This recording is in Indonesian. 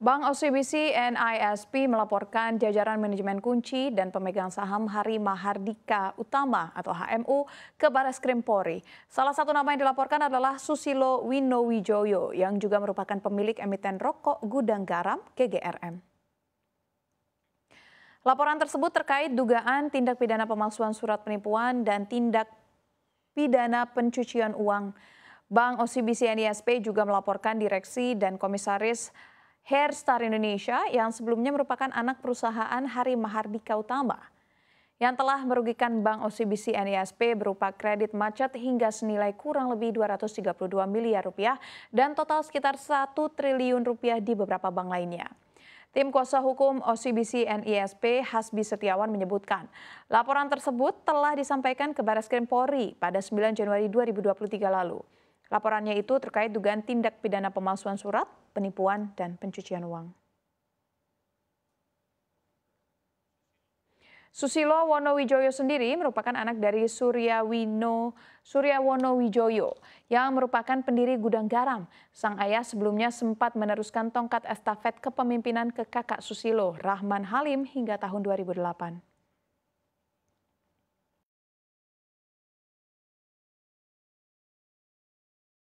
Bank OCBC NISP melaporkan jajaran manajemen kunci dan pemegang saham Hari Mahardika Utama atau HMU ke Baris Krim Polri. Salah satu nama yang dilaporkan adalah Susilo Winowijoyo yang juga merupakan pemilik emiten rokok Gudang Garam GGRM. Laporan tersebut terkait dugaan tindak pidana pemalsuan surat penipuan dan tindak pidana pencucian uang. Bank OCBC NISP juga melaporkan direksi dan komisaris Hair Star Indonesia yang sebelumnya merupakan anak perusahaan Hari Mahardika Utama yang telah merugikan Bank OCBC NISP berupa kredit macet hingga senilai kurang lebih 232 miliar rupiah dan total sekitar 1 triliun rupiah di beberapa bank lainnya. Tim kuasa hukum OCBC NISP Hasbi Setiawan menyebutkan, laporan tersebut telah disampaikan ke Baris Krim Polri pada 9 Januari 2023 lalu. Laporannya itu terkait dugaan tindak pidana pemalsuan surat, penipuan, dan pencucian uang. Susilo Wonowijoyo sendiri merupakan anak dari Surya Wino Surya Wonowijoyo yang merupakan pendiri gudang garam. Sang ayah sebelumnya sempat meneruskan tongkat estafet kepemimpinan ke kakak Susilo, Rahman Halim hingga tahun 2008.